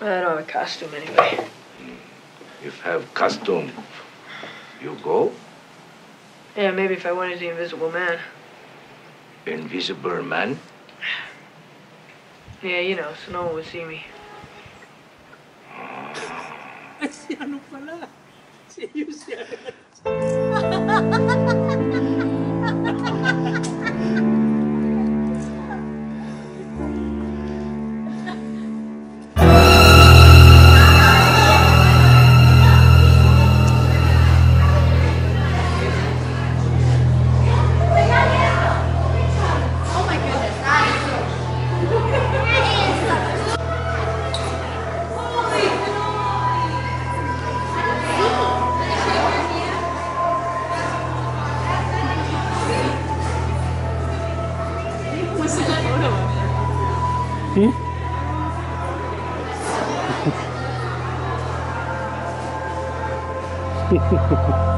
I don't have a costume anyway. If have costume, you go? Yeah, maybe if I went as the Invisible Man. Invisible man? Yeah, you know, so no one would see me. Si ano pala? Si Lucian. Hehehehe!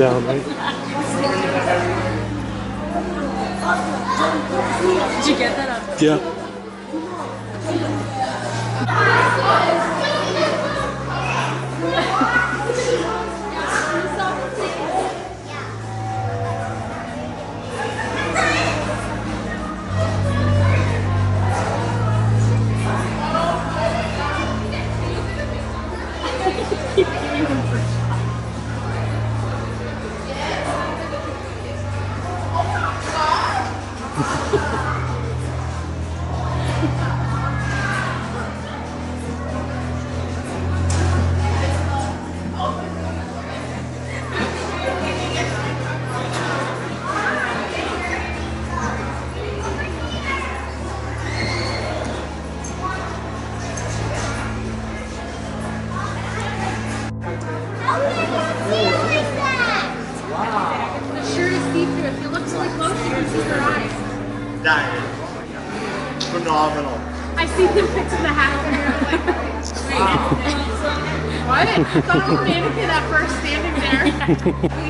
down, right? Did you get that on? Yeah. The see her eyes. That is phenomenal. I see them fixing the hat over here. Like, wait. what? I thought it was a mannequin at first standing there.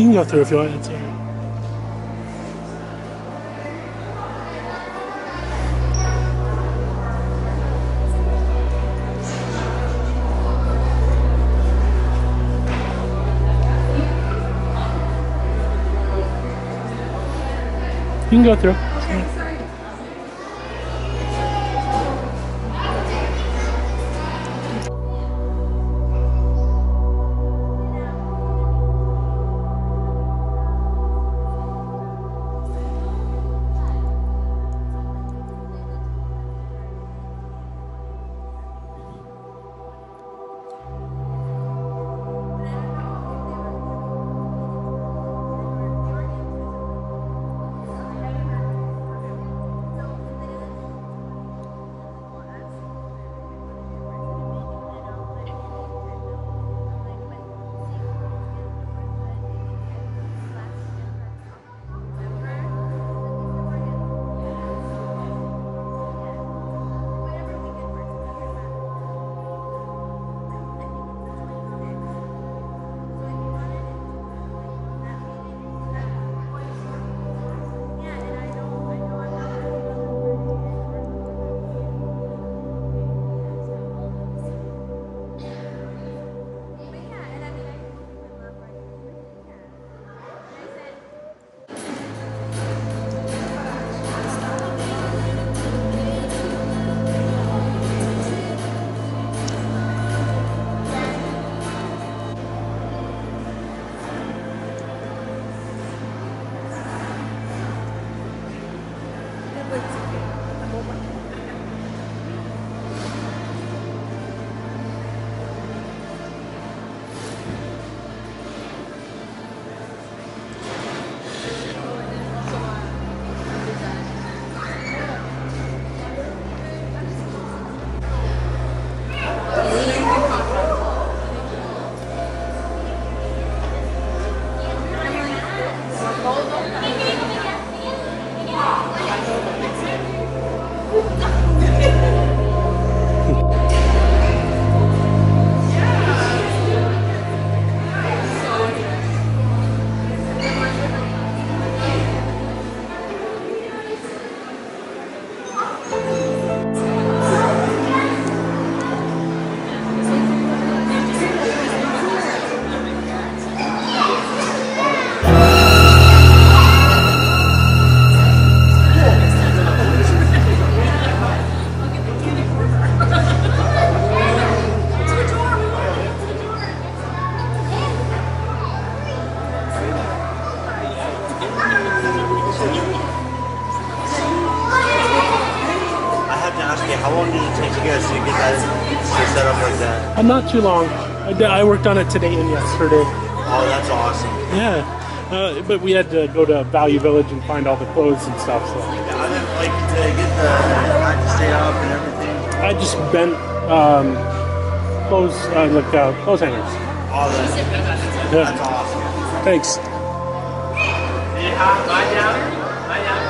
You can go through if you want. It's. You can go through. It take you guys to get that to set up like that? Uh, not too long. I, I worked on it today and yesterday. Oh, that's awesome. Yeah. Uh, but we had to go to Value Village and find all the clothes and stuff. So Yeah, I didn't like to get the time to stay up and everything. I just bent um, clothes, uh, like uh, clothes hangers. All that. Yeah. That's awesome. Thanks. Hey, hi, bye down.